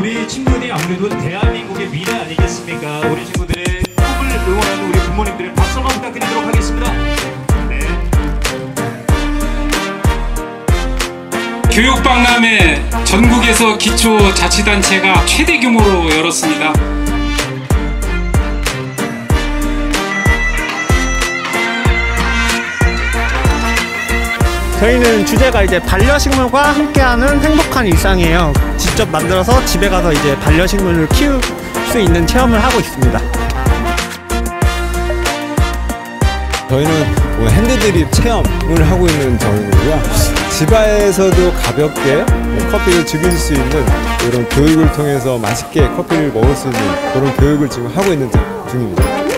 우리 친구들이 아무래도 대한민국의 미래 아니겠습니까? 우리 친구들의 꿈을 응원하는 우리 부모님들의 박수 한번 부탁드리도록 하겠습니다. 네. 교육박람회 전국에서 기초자치단체가 최대 규모로 열었습니다. 저희는 주제가 이제 반려식물과 함께하는 행복한 일상이에요. 직접 만들어서 집에 가서 이제 반려식물을 키울 수 있는 체험을 하고 있습니다. 저희는 뭐 핸드드립 체험을 하고 있는 저희고요. 집안에서도 가볍게 커피를 즐길 수 있는 이런 교육을 통해서 맛있게 커피를 먹을 수 있는 그런 교육을 지금 하고 있는 중입니다.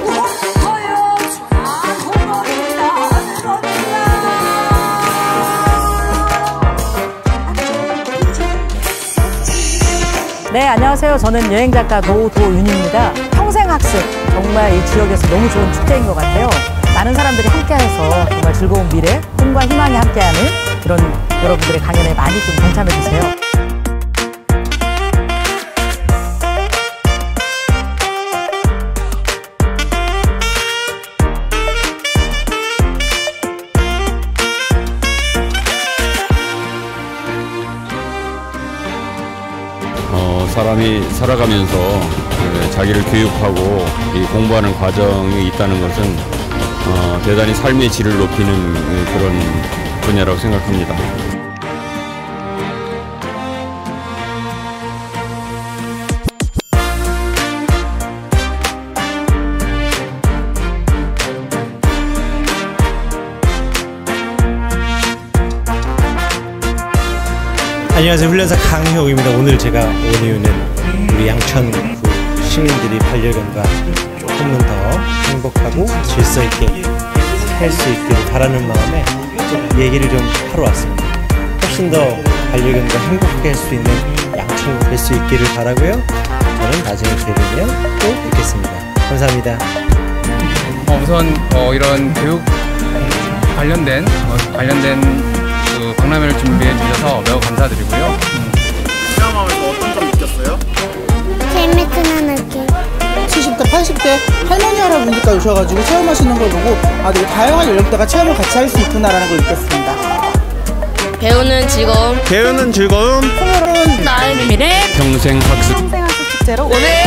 네, 안녕하세요. 저는 여행작가 노도윤입니다. 평생학습, 정말 이 지역에서 너무 좋은 축제인 것 같아요. 많은 사람들이 함께해서 정말 즐거운 미래, 꿈과 희망이 함께하는 그런 여러분들의 강연에 많이 좀 동참해주세요. 사람이 살아가면서 그 자기를 교육하고 이 공부하는 과정이 있다는 것은 어, 대단히 삶의 질을 높이는 그런 분야라고 생각합니다. 안녕하세요. 훈련사 강효입니다. 오늘 제가 온 이유는 우리 양천구 시민들이 반려견과 조금은 더 행복하고 질서 있게 살 수 있기를 바라는 마음에 좀 얘기를 좀 하러 왔습니다. 훨씬 더 반려견과 행복하게 할 수 있는 양천구 될수 있기를 바라고요. 저는 나중에 기회 되면 또 뵙겠습니다. 감사합니다. 어, 우선 어, 이런 교육 관련된 어, 관련된 그 박람회를 준비해 주셔서 매우 감사드리고요. 재밌는 느낌. 70대, 80대 할머니 할아버지까지 오셔가지고 체험하시는 걸 보고 아 되게 다양한 연령대가 체험을 같이 할 수 있구나라는 걸 느꼈습니다. 배우는 즐거움. 배우는 즐거움, 풍요로운 나의 미래. 평생 학습 축제로 오세요.